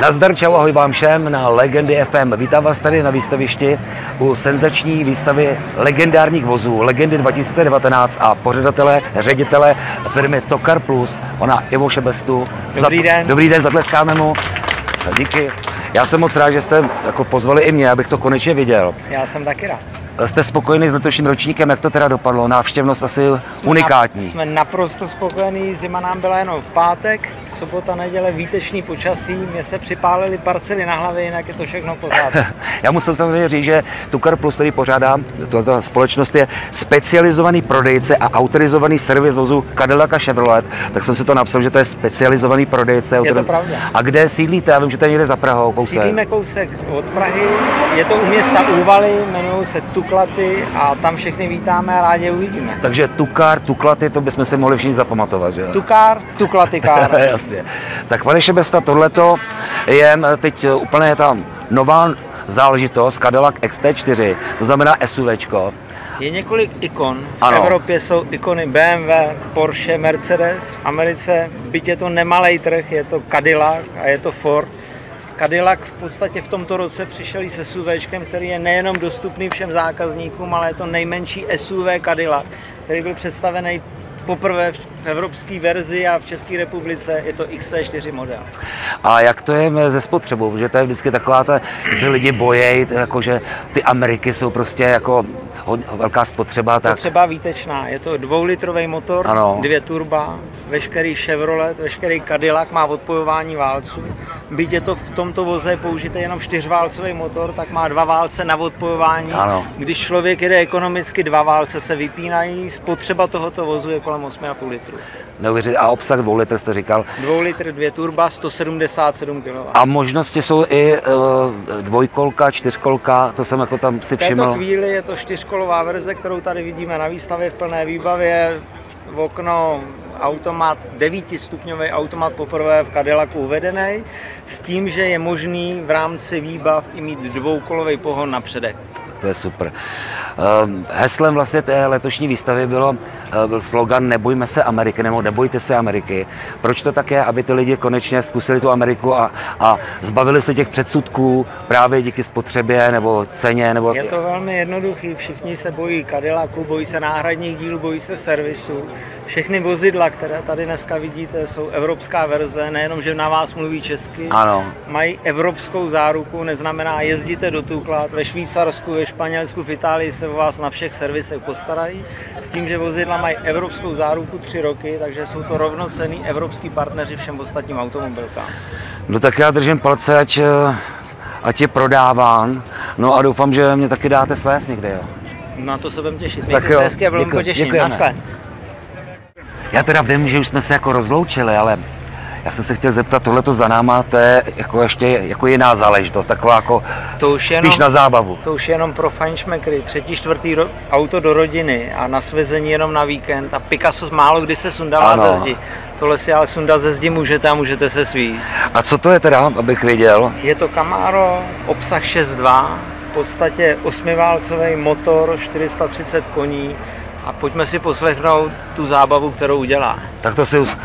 Nazdar, čau, ahoj vám všem na Legendy FM. Vítám vás tady na výstavišti u senzační výstavy legendárních vozů Legendy 2019 a pořadatele, ředitele firmy Tokar Plus, ona Ivo Šebestu. Dobrý den. Dobrý den, zatleskáme mu. Díky. Já jsem moc rád, že jste jako pozvali i mě, abych to konečně viděl. Já jsem taky rád. Jste spokojený s letošním ročníkem, jak to teda dopadlo? Návštěvnost asi unikátní. Jsme naprosto spokojení, zima nám byla jenom v pátek, sobota, neděle, výtečný počasí, mě se připálily parcely na hlavě, jinak je to všechno pořád. Já musím samozřejmě říct, že Tukar Plus, který pořádá, tato společnost je specializovaný prodejce a autorizovaný servis vozu Cadillac a Chevrolet, tak jsem si to napsal, že to je specializovaný prodejce. Je to pravda. A kde sídlíte? Já vím, že to je někde za Prahou, kousek. Sídlíme kousek od Prahy, je to u města Úvaly, jmenují se Tuklaty a tam všechny vítáme a rádi uvidíme. Takže Tukar, Tuklaty, to bychom si mohli všichni zapamatovat, že jo? Tukár, Tuklaty kár. Jasně. Tak pane Šebesta, tohleto je teď úplně tam nová záležitost Cadillac XT4, to znamená SUVčko. Je několik ikon. V Ano. Evropě jsou ikony BMW, Porsche, Mercedes. V Americe, byť je to nemalý trh, je to Cadillac a je to Ford. Cadillac v podstatě v tomto roce přišel i se SUVčkem, který je nejenom dostupný všem zákazníkům, ale je to nejmenší SUV Cadillac, který byl představený poprvé v evropské verzi a v České republice je to XT4 model. A jak to je se spotřebou? Protože to je vždycky taková ta, že lidi bojejí, jako že ty Ameriky jsou prostě jako velká spotřeba, tak Potřeba výtečná. Je to dvoulitrový motor, Ano. dvě turba, veškerý Chevrolet, veškerý Cadillac má odpojování válců. Byť je to v tomto voze použité jenom čtyřválcový motor, tak má dva válce na odpojování. Ano. Když člověk jede ekonomicky, dva válce se vypínají. Spotřeba tohoto vozu je kolem 8,5 litru. neuvěřit. A obsah dvou litr jste říkal. Dvou litr, dvě turba, 177 kW. A možnosti jsou i uh, dvojkolka, čtyřkolka, to jsem jako tam si V této všiml. chvíli je to čtyřkolová verze, kterou tady vidíme na výstavě v plné výbavě. V okno automat, devítistupňový automat poprvé v Cadillacu uvedený, s tím, že je možný v rámci výbav i mít dvoukolový pohon na předek. To je super. Um, heslem vlastně té letošní výstavy bylo, uh, byl slogan Nebojme se Ameriky, nebo nebojte se Ameriky. Proč to tak je? Aby ty lidi konečně zkusili tu Ameriku a, a zbavili se těch předsudků právě díky spotřebě nebo ceně, nebo Je to velmi jednoduchý, všichni se bojí Cadillacu, bojí se náhradních dílů, bojí se servisu. Všechny vozidla, které tady dneska vidíte, jsou evropská verze, nejenom, že na vás mluví česky, Ano. mají evropskou záruku, neznamená jezdíte do Tuklát, ve Švýcarsku, ve Španělsku, v Itálii se o vás na všech servisech postarají, s tím, že vozidla mají evropskou záruku tři roky, takže jsou to rovnocenní evropský partneři všem ostatním automobilkám. No tak já držím palce, ať, eh, ať je prodáván. No a doufám, že mě taky dáte svést někde, jo. Na to se budeme těšit. Tak Mějte jo, se hezky a budeme. Naschle. Já teda vím, že už jsme se jako rozloučili, ale já jsem se chtěl zeptat, tohle to za náma, to je jako ještě jako jiná záležitost, taková jako To už spíš jenom- na zábavu. To už je jenom pro fajnšmekry, třetí, čtvrtý ro- auto do rodiny a na svezení jenom na víkend a Picasso málo kdy se sundává Ano. ze zdi. Tohle si ale sundat ze zdi můžete a můžete se svíst. A co to je teda, abych věděl? Je to Camaro, obsah 6.2, v podstatě osmiválcový motor, 430 koní a pojďme si poslechnout tu zábavu, kterou udělá. Tak to si us-.